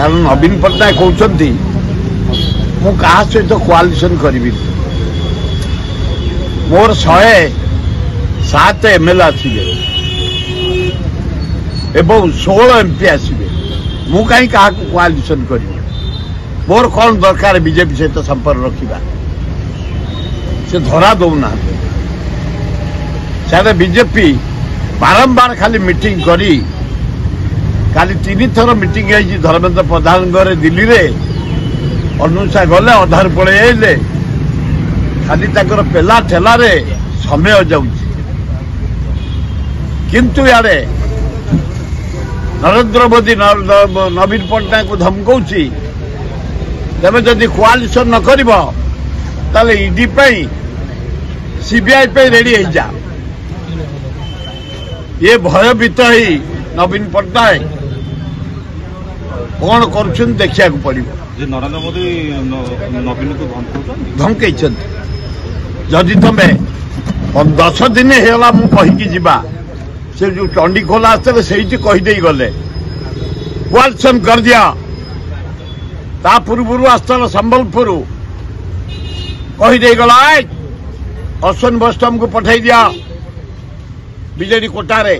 କାରଣ ନବୀନ ପଟ୍ଟନାୟକ କହୁଛନ୍ତି ମୁଁ କାହା ସହିତ କୋଆଲିସନ୍ କରିବିନି ମୋର ଶହେ ସାତ ଏମ୍ଏଲ୍ଏ ଆସିବେ ଏବଂ ଷୋହଳ ଏମ୍ପି ଆସିବେ ମୁଁ କାହିଁ କାହାକୁ କୋଆଲିସନ୍ କରିବି ମୋର କ'ଣ ଦରକାର ବିଜେପି ସହିତ ସମ୍ପର୍କ ରଖିବା ସେ ଧରା ଦେଉନାହାନ୍ତି ସେଆଡ଼େ ବିଜେପି ବାରମ୍ବାର ଖାଲି ମିଟିଂ କରି କାଲି ତିନିଥର ମିଟିଂ ହେଇଛି ଧର୍ମେନ୍ଦ୍ର ପ୍ରଧାନଙ୍କର ଦିଲ୍ଲୀରେ ଅମିତ ଶାହା ଗଲେ ଅଧାରୁ ପଳେଇ ଆଇଲେ ଖାଲି ତାଙ୍କର ପେଲା ଠେଲାରେ ସମୟ ଯାଉଛି କିନ୍ତୁ ଇଆଡ଼େ ନରେନ୍ଦ୍ର ମୋଦି ନବୀନ ପଟ୍ଟନାୟକଙ୍କୁ ଧମକଉଛି ତେବେ ଯଦି କୋଆଲିସନ୍ ନ କରିବ ତାହେଲେ ଇଡି ପାଇଁ ସିବିଆଇ ପାଇଁ ରେଡି ହେଇଯା ଇଏ ଭୟଭୀତ ହେଇ ନବୀନ ପଟ୍ଟନାୟକ କ'ଣ କରୁଛନ୍ତି ଦେଖିବାକୁ ପଡ଼ିବ ନରେନ୍ଦ୍ର ମୋଦି ନବୀନକୁ ଧମକେଇଛନ୍ତି ଯଦି ତମେ ଦଶ ଦିନ ହେଇଗଲା ମୁଁ କହିକି ଯିବା ସେ ଯେଉଁ ଚଣ୍ଡିଖୋଲ ଆସିଥିଲେ ସେଇଠି କହିଦେଇ ଗଲେ କୋଆଲ୍ସନ କରିଦିଅ ତା ପୂର୍ବରୁ ଆସିଥିଲା ସମ୍ବଲପୁର କହିଦେଇ ଗଲା ଅଶ୍ୱିନ ବୈଷ୍ଣବଙ୍କୁ ପଠାଇ ଦିଅ ବିଜେଡି କୋଟାରେ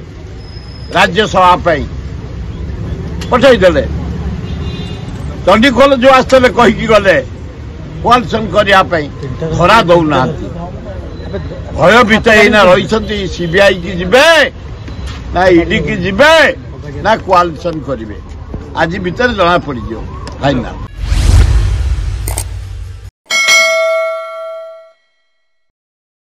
ରାଜ୍ୟସଭା ପାଇଁ ପଠାଇଦେଲେ ଚଣ୍ଡିଖୋଲ ଯୋଉ ଆସିଥିଲେ କହିକି ଗଲେ କୋଆଲିସନ୍ କରିବା ପାଇଁ ଖରା ଦେଉନାହାନ୍ତି ଭୟଭୀତ ଏଇନା ରହିଛନ୍ତି ସିବିଆଇ କି ଯିବେ ନା ଇଡି କି ଯିବେ ନା କୋଆଲିସନ୍ କରିବେ ଆଜି ଭିତରେ ଜଣା ପଡ଼ିଯିବ ଫାଇନାଲ୍